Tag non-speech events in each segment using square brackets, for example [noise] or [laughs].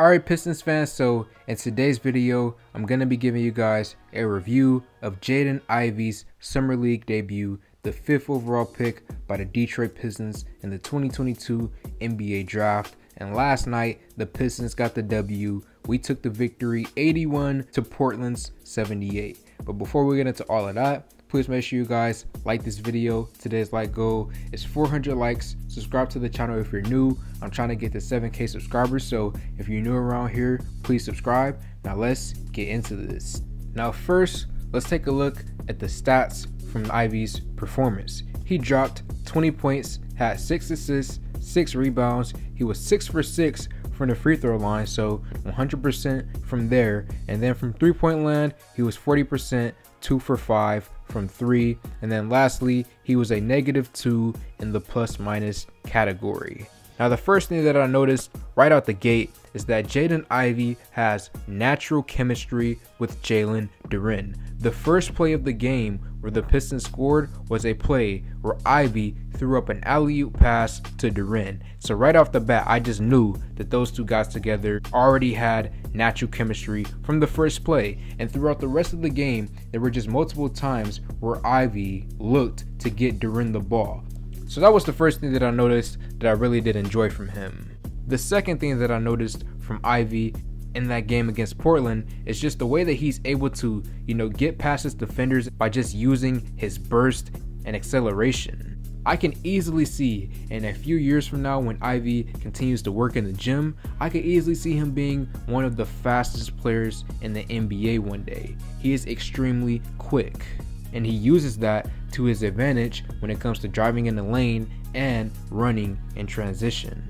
Alright Pistons fans, so in today's video, I'm going to be giving you guys a review of Jaden Ivey's Summer League debut, the 5th overall pick by the Detroit Pistons in the 2022 NBA Draft. And last night, the Pistons got the W. We took the victory 81 to Portland's 78. But before we get into all of that, please make sure you guys like this video. Today's like goal is 400 likes. Subscribe to the channel if you're new. I'm trying to get to 7k subscribers, so if you're new around here, please subscribe. Now let's get into this. Now first, let's take a look at the stats from Ivey's performance. He dropped 20 points, had 6 assists, 6 rebounds. He was 6 for 6 from the free throw line, so 100% from there. And then from three point land, he was 40%, 2 for 5 from 3. And then lastly, he was a negative 2 in the plus minus category. Now, the first thing that I noticed right out the gate is that Jaden Ivey has natural chemistry with Jalen Duren. The first play of the game where the Pistons scored was a play where Ivey threw up an alley-oop pass to Duren. So right off the bat, I just knew that those two guys together already had natural chemistry from the first play. And throughout the rest of the game, there were just multiple times where Ivey looked to get Duren the ball. So that was the first thing that I noticed that I really did enjoy from him. The second thing that I noticed from Ivey in that game against Portland is just the way that he's able to, you know, get past his defenders by just using his burst and acceleration. I can easily see in a few years from now when Ivey continues to work in the gym, I could easily see him being one of the fastest players in the NBA one day. He is extremely quick and he uses that to his advantage when it comes to driving in the lane and running in transition.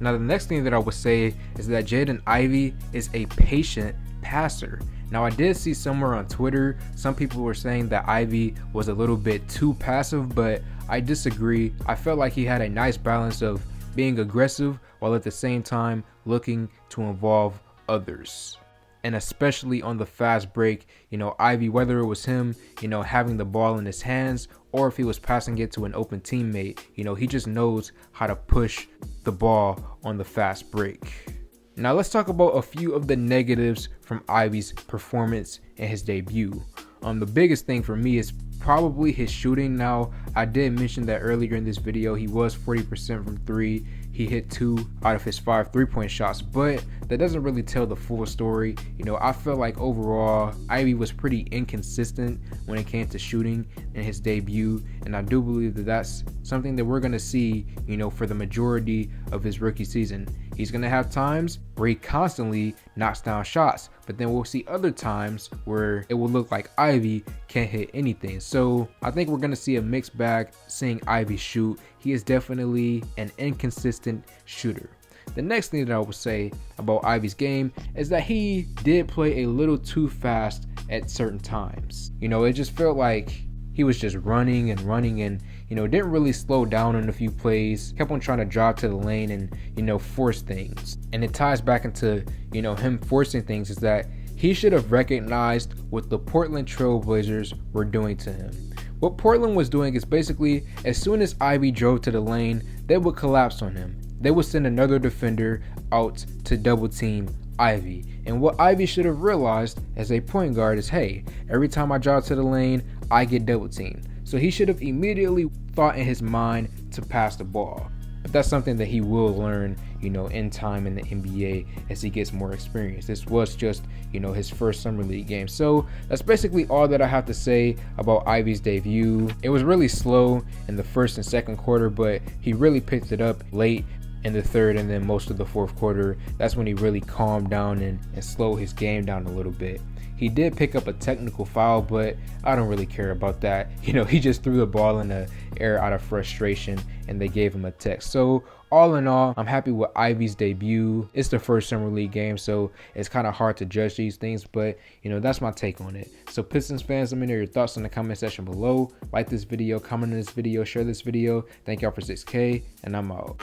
Now, the next thing that I would say is that Jaden Ivey is a patient passer. Now, I did see somewhere on Twitter, some people were saying that Ivey was a little bit too passive, but I disagree. I felt like he had a nice balance of being aggressive while at the same time looking to involve others and especially on the fast break, you know, Ivey, whether it was him, you know, having the ball in his hands or if he was passing it to an open teammate, you know, he just knows how to push the ball on the fast break. Now let's talk about a few of the negatives from Ivey's performance in his debut. Um, the biggest thing for me is probably his shooting. Now, I did mention that earlier in this video, he was 40% from three. He hit two out of his five three point shots, but that doesn't really tell the full story. You know, I felt like overall, Ivey was pretty inconsistent when it came to shooting in his debut, and I do believe that that's something that we're going to see, you know, for the majority of his rookie season. He's going to have times where he constantly knocks down shots, but then we'll see other times where it will look like Ivey can't hit anything. So I think we're going to see a mixed bag seeing Ivey shoot. He is definitely an inconsistent shooter. The next thing that I would say about Ivey's game is that he did play a little too fast at certain times. You know, it just felt like he was just running and running and you know didn't really slow down in a few plays kept on trying to drive to the lane and you know force things and it ties back into you know him forcing things is that he should have recognized what the Portland Trailblazers were doing to him. What Portland was doing is basically as soon as Ivey drove to the lane, they would collapse on him. They would send another defender out to double team Ivey. And what Ivey should have realized as a point guard is hey, every time I drive to the lane, I get double teamed. So he should have immediately thought in his mind to pass the ball. But that's something that he will learn, you know, in time in the NBA as he gets more experience. This was just, you know, his first summer league game. So that's basically all that I have to say about Ivey's debut. It was really slow in the first and second quarter, but he really picked it up late in the third and then most of the fourth quarter. That's when he really calmed down and, and slowed his game down a little bit. He did pick up a technical foul, but I don't really care about that. [laughs] You know, he just threw the ball in the air out of frustration and they gave him a text. So all in all, I'm happy with Ivey's debut. It's the first summer league game, so it's kind of hard to judge these things, but you know, that's my take on it. So Pistons fans, let me know your thoughts in the comment section below. Like this video, comment on this video, share this video. Thank y'all for 6K, and I'm out.